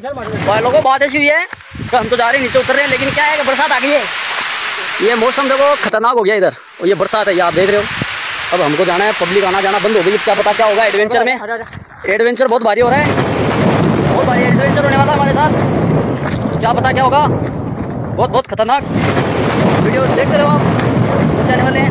भाई लोगों बात ऐसी हुई है। तो हम तो जा रहे हैं नीचे उतर रहे हैं लेकिन क्या है कि बरसात आ गई है। ये मौसम देखो खतरनाक हो गया इधर। और ये बरसात है ये आप देख रहे हो। अब हमको जाना है पब्लिक आना जाना बंद हो गई। क्या पता क्या होगा एडवेंचर में। एडवेंचर बहुत भारी हो रहा है। बहुत भारी एडवेंचर होने वाला है हमारे साथ। क्या पता क्या होगा। बहुत बहुत खतरनाक। वीडियो देखते रहो आप। जाने वाले हैं।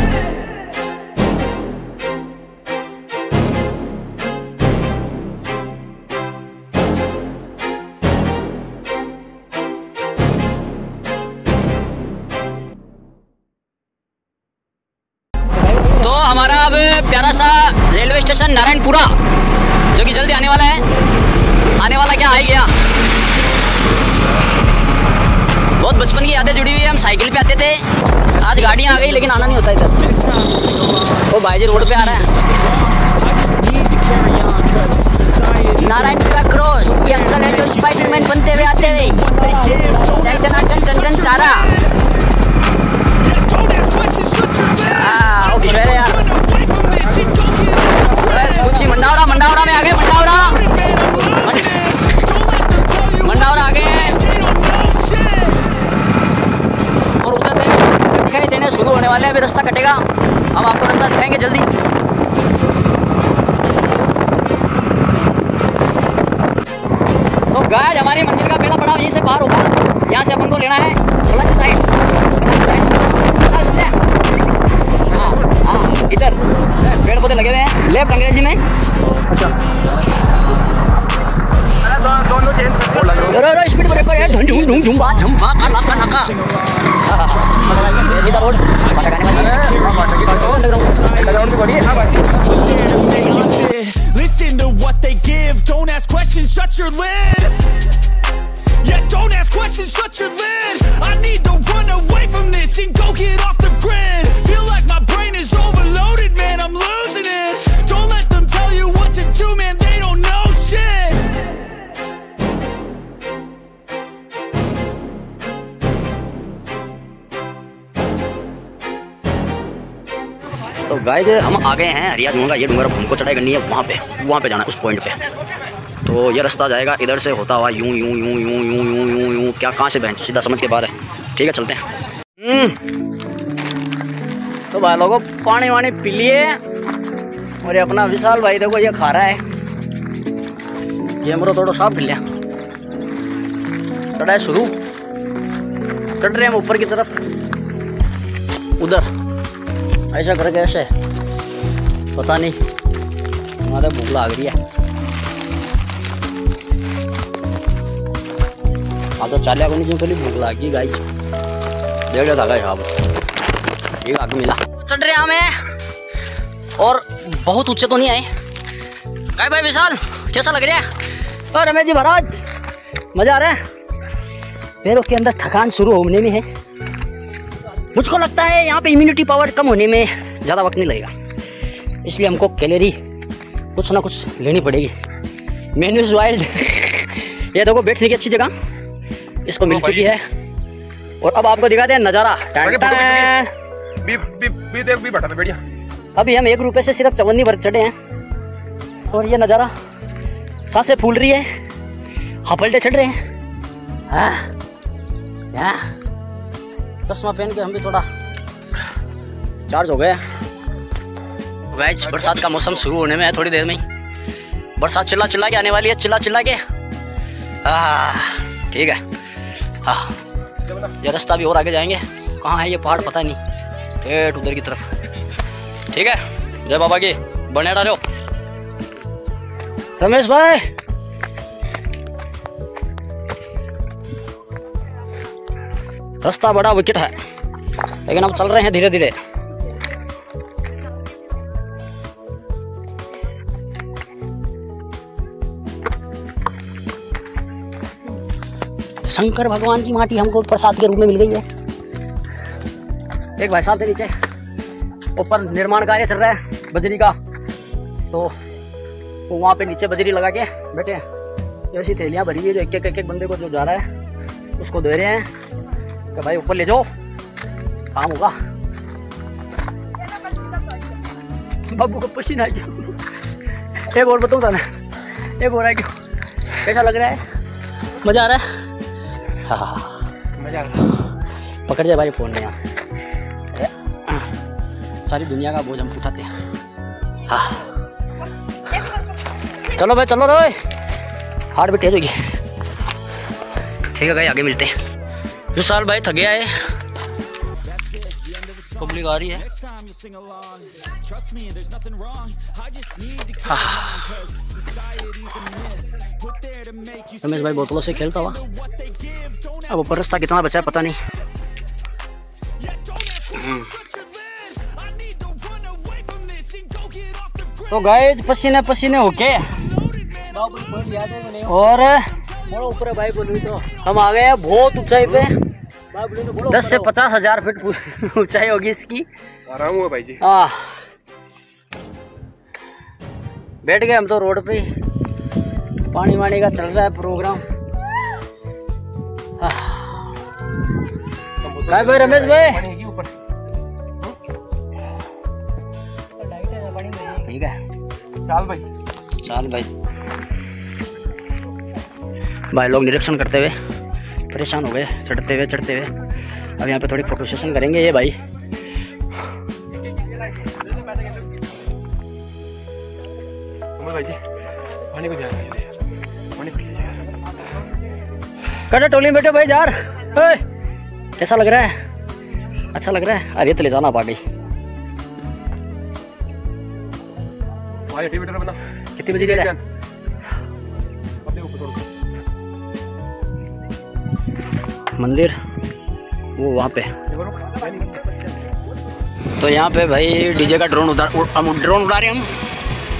प्यारा सा रेलवे स्टेशन नारायणपुरा, जो कि जल्दी आने वाला है। आने वाला क्या? आ ही गया। बहुत बचपन की यादें जुड़ी हुई है। हम साइकिल पे आते थे। आज गाड़ियाँ आ गई, लेकिन आना नहीं होता इधर। वो भाई जी रोड पे आ रहा है। नारायणपुरा क्रॉस ये अंकल है जो स्पाइडरमैन बनते हुए आते हुए। दिखाई देने शुरू होने वाले हैं, अभी रास्ता कटेगा। हम आपको रास्ता दिखाएँगे जल्दी। तो गाय हमारी मंदिर का पहला पड़ाव यहीं से पार होगा। यहाँ से अपन को लेना है प्लस साइड हाँ हाँ इधर। पेड़ पौधे लगे हुए हैं। लेफ़्ट, अंग्रेज़ी में। रो रो स्पीड ब्रेकर है झुम झुम झुम झुम बा झुम बा का लाका नाका सीधा road Put there to make you sit. Listen to what they give. Don't ask questions, shut your lid. Yeah, don't ask questions, shut your lid. I need to run away from this and go get off the grid. Guys, हम आ गए हैं हरिया डूँगा ये डूंगर हमको चढ़ाई करनी है, वहाँ पे वहाँ पे जाना है, उस पॉइंट पे। तो ये रास्ता जाएगा, इधर से होता हुआ यूँ यूँ यूँ यूँ यूँ यूँ यूँ यूँ क्या, कहाँ से बहन? सीधा समझ के बाहर है। ठीक है, चलते हैं। हम्म। तो भाई लोगों, पानी वानी पी लिए। और ये अपना विशाल भाई देखो, ये खा रहा है। ये हमरो थोड़ा साफ़ कर लिया चढ़ाई शुरू। चढ़ रहे हैं हम ऊपर की तरफ़। उधर। ऐसा करके ऐसे। पता नहीं। हमारे भूख लाग रही है। हाँ तो चालिया को नहीं पहले भूख लागी गाई देख रहा था गाइस आप ये आगे मिला। चढ़ रहे हमें। और बहुत ऊँचे तो नहीं आए। काय भाई विशाल, कैसा लग रहा है? रमेश जी महाराज, मज़ा आ रहा है। पैरों के अंदर थकान शुरू होने में है। मुझको लगता है यहाँ पे इम्यूनिटी पावर कम होने में ज़्यादा वक्त नहीं लगेगा। इसलिए हमको कैलोरी कुछ ना कुछ लेनी पड़ेगी। मेन्यूज वाइल्ड ये देखो बैठने की अच्छी जगह। इसको मिल चुकी है। और अब आपको दिखाते हैं नज़ारा। अभी हम एक रुपये से सिर्फ़ चवन्नी भर चढ़े हैं। और ये नज़ारा साँसें फूल रही है। हपलटे चढ़ रहे हैं। हाँ। यहाँ चश्मा पहन के हम भी थोड़ा चार्ज हो गए गाइज़ बरसात का मौसम शुरू होने में है थोड़ी देर में ही। बरसात चिल्ला चिल्ला के आने वाली है, चिल्ला चिल्ला के। ठीक है। हाँ ये रास्ता भी और आगे जाएँगे। कहाँ है ये पहाड़ पता नहीं। ठेठ उधर की तरफ़। ठीक है। जय बाबा की। बने रहो। रमेश भाई! रास्ता बड़ा विकेट है। लेकिन हम चल रहे हैं धीरे धीरे शंकर भगवान की माटी हमको प्रसाद के रूप में मिल गई है। एक भाई साहब के नीचे ऊपर निर्माण कार्य चल रहा है, बजरी का। तो वो वहाँ पे नीचे बजरी लगा के बैठे हैं। ऐसी थैलियाँ भरी हुई है जो एक एक एक एक बंदे को जो जा रहा है, उसको दे रहे हैं। कि भाई ऊपर ले जाओ काम होगा बाबू को पसीना आ गया एक और बताऊँ था ना एक और आ गया कैसा लग रहा है मज़ा आ रहा है हाँ मज़ा आ गया पकड़ जाए भाई फ़ोन में यहाँ सारी दुनिया का बोझ हम उठाते हैं हाँ चलो भाई चलो भाई हार्ट भी तेज होगी ठीक है भाई आगे मिलते हैं विशाल भाई थक गया है पब्लिक आ रही है। हाँ। रमेश भाई बोतलों से खेलता हुआ। अब ऊपर रास्ता कितना बचा है पता नहीं। तो गए पसीने पसीने होके। और ऊपर भाई बोलू तो हम आ गए हैं बहुत ऊंचाई पे। दस से पचास हज़ार फीट ऊंचाई होगी इसकी। आराम हुआ भाई जी। आ बैठ गए हम तो रोड पे पानी वानी का चल रहा है प्रोग्राम। काय भाई रमेश भाई? ठीक है। चाल भाई। चाल भाई। भाई लोग निरीक्षण करते हुए परेशान हो गए चढ़ते हुए चढ़ते हुए। अब यहाँ पे थोड़ी फ़ोटो सेशन करेंगे ये भाई। कटे टोली बैठे भाई यार। कैसा लग रहा है? अच्छा लग रहा है? अरे तो ले जाना पा गई। कितनी बजे दे रहा है मंदिर, वो वहाँ पे। तो यहाँ पे भाई डीजे का ड्रोन उतार हम ड्रोन हैं हम।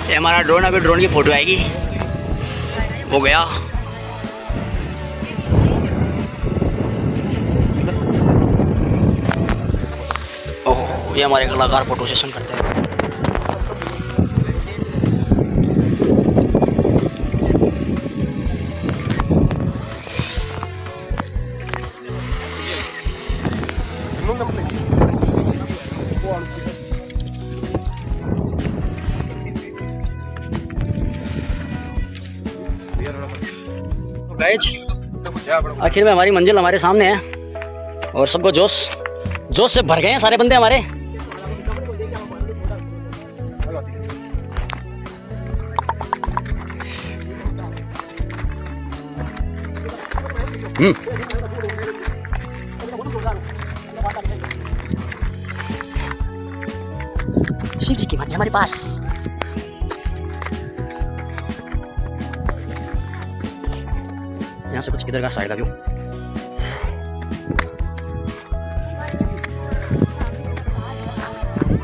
ये हमारा ड्रोन अभी ड्रोन की फ़ोटो आएगी। हो गया। ओह, ये हमारे कलाकार फ़ोटो सेशन करते हैं। आखिर में हमारी मंजिल हमारे सामने है और सबको जोश जोश से भर गए हैं सारे बंदे हमारे। हम्म। जी की माटी हमारे पास। यहाँ से कुछ इधर का साइड का व्यू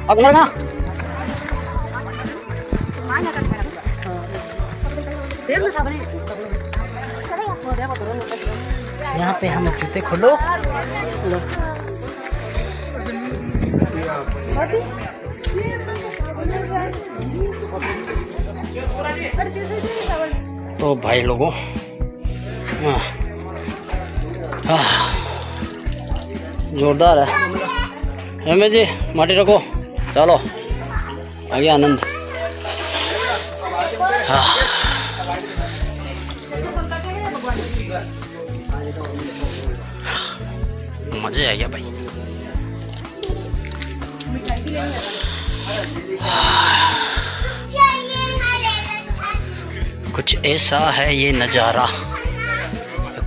अकबर का यहाँ पे हम जूते खोलो। तो भाई लोगों। जोरदार है। हेमे जी, माटी रखो। चलो। आ गया आनंद। हाँ। मज़े आ गया भाई। कुछ ऐसा है ये नज़ारा।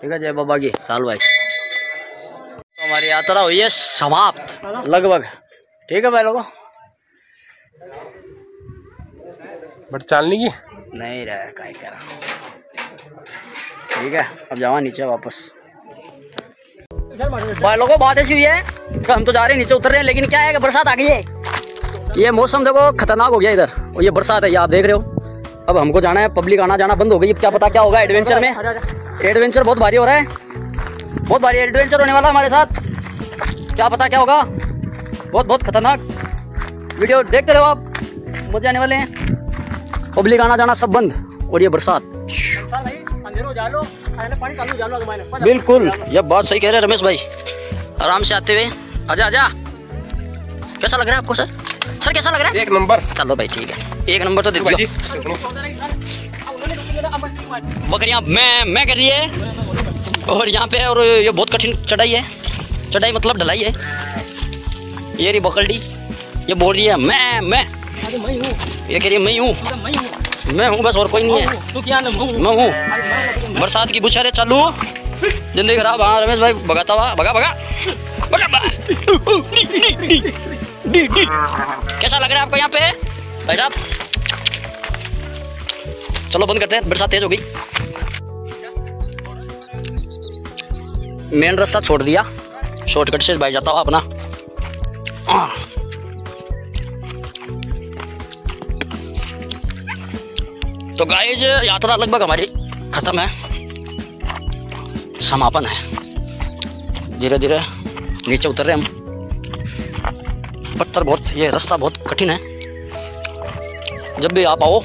ठीक है जय बाबा की साल भाई। तो हमारी यात्रा हुई है समाप्त लगभग। ठीक है भाई लोगों? बट चालने की? नहीं रहा काय करा। ठीक है अब जावा नीचे वापस। भाई लोगों बात ऐसी हुई है कि हम तो जा रहे हैं नीचे उतर रहे हैं लेकिन क्या है कि बरसात आ गई है। ये मौसम देखो खतरनाक हो गया इधर। और ये बरसात है ये आप देख रहे हो। अब हमको जाना है पब्लिक आना जाना बंद हो गई। अब क्या पता क्या होगा एडवेंचर में। एडवेंचर बहुत भारी हो रहा है। बहुत भारी एडवेंचर होने वाला है हमारे साथ। क्या पता क्या होगा। बहुत बहुत खतरनाक। वीडियो देखते रहो आप। मज़े आने वाले हैं। पब्लिक आना जाना सब बंद। और ये बरसात। बिल्कुल। ये बात सही कह रहे हैं रमेश भाई। आराम से आते हुए। आजा आजा। कैसा लग रहा है आपको सर? सर कैसा लग रहा है? एक नंबर। चलो भाई ठीक है। एक नंबर तो दे बकरियाँ मैं मैं कर रही है। और यहाँ पे और ये बहुत कठिन चढ़ाई है। चढ़ाई मतलब ढलाई है। ये रही बकरडी। ये बोल रही है मैं मैं। ये कह रही है मैं हूँ। मैं हूँ बस और कोई नहीं है। मैं हूँ। बरसात की बुछारे चालू। ज़िंदगी खराब। हाँ रमेश भाई भगाता हुआ भगा। भगा भगा। कैसा लग रहा है आपको यहाँ पे? भाई साहब। चलो, बंद करते हैं। बरसात तेज हो गई। मेन रास्ता छोड़ दिया। शॉर्टकट से भाई जाता हुआ अपना। तो गाइज़ यात्रा लगभग हमारी खत्म है। समापन है। धीरे धीरे नीचे उतर रहे हम। पत्थर बहुत, ये रास्ता बहुत कठिन है। जब भी आप आओ,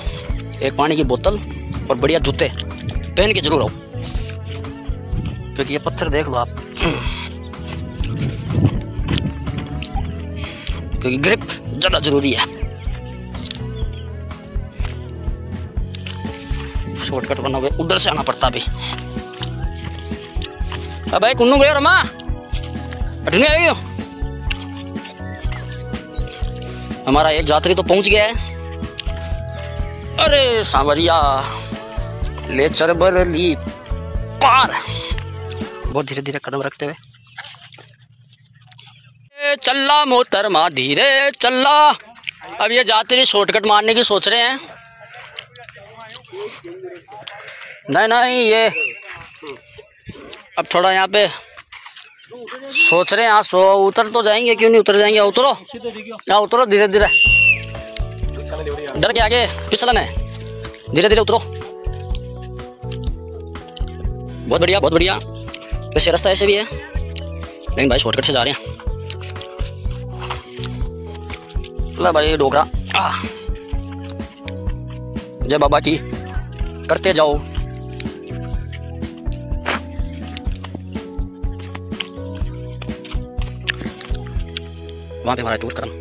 एक पानी की बोतल और बढ़िया जूते पहन के ज़रूर आओ। क्योंकि ये पत्थर देख लो आप। क्योंकि ग्रिप ज़्यादा ज़रूरी है। शॉर्टकट बना हुआ उधर से आना पड़ता अभी अब भाई कुन्नू गए रमा अठने आई हो? हमारा एक यात्री तो पहुँच गया है। अरे सांवरिया ले चरबर ली पार। बहुत धीरे धीरे कदम रखते हुए। चल्ला मोहतरमा धीरे चल्ला। अब ये यात्री शॉर्टकट मारने की सोच रहे हैं। नहीं नहीं, ये। अब थोड़ा यहाँ पे सोच रहे हैं हाँ सो उतर तो जाएँगे, क्यों नहीं उतर जाएँगे? उतरो। हाँ उतरो, धीरे धीरे। डर के आगे फिसलन है धीरे धीरे उतरो। बहुत बढ़िया बहुत बढ़िया। वैसे रास्ता ऐसे भी है। लेकिन भाई शॉर्टकट से जा रहे हैं। ला भाई डोगरा। जय बाबा की। करते जाओ। वहाँ पे हमारा टूर खत्म।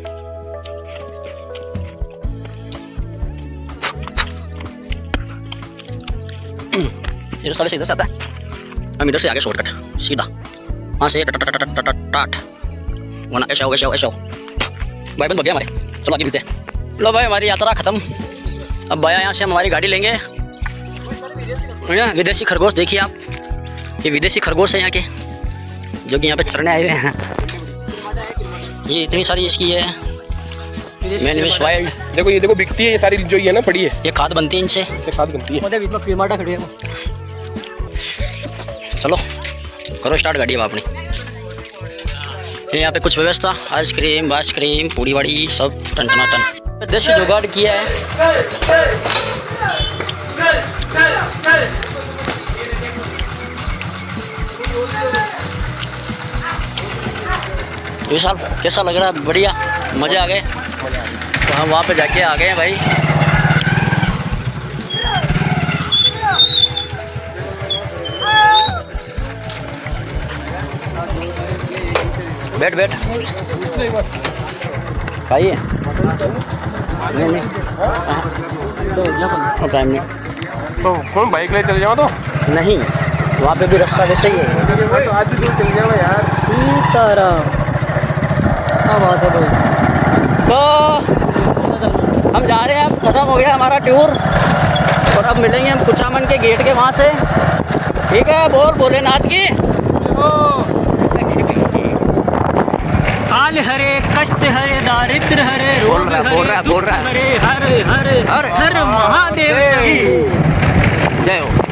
ये रास्ता वैसे इधर से आता है। हम इधर से आगे शॉर्टकट सीधा। वहाँ से ऐसे आओ ऐसे आओ भाई बंद हो गया हमारे चलो आगे मिलते हैं लो भाई हमारी यात्रा खत्म अब भैया यहाँ से हम हमारी गाड़ी लेंगे विदेशी खरगोश देखिए आप ये विदेशी खरगोश है यहाँ के जो कि यहाँ पे चरने आए हुए हैं ये इतनी सारी इसकी है। Man vs wild. देखो ये देखो बिकती है ये सारी जो ये ना पड़ी है। ये खाद बनती है इनसे। इससे खाद बनती है। चलो करो स्टार्ट गाड़ी अब अपनी ये यहाँ पे कुछ व्यवस्था आइसक्रीम वाइसक्रीम पूड़ी वाड़ी सब टन टना टन। देसी जुगाड़ किया है। विशाल कैसा लग रहा है बढ़िया मज़े आ गए। तो हम वहाँ पे जाके आ गए हैं भाई। बैठ बैठ। खाइए नहीं नहीं। हाँ, टाइम नहीं। तो कौन बाइक ले चले जाओ तो। नहीं वहाँ पे भी रास्ता वैसे ही है। आधी दूर चले जाओ यार। सीताराम। क्या बात है भाई। तो हम जा रहे हैं अब ख़त्म हो गया हमारा टूर और अब मिलेंगे हम कुचामन के गेट के वहाँ से। ठीक है बोल भोलेनाथ की। काल हरे कष्ट हरे दारिद्र हरे बोल रोग रहा बोल हरे रहा बोल रहा। हरे हर हर हर हर महादेव जय हो।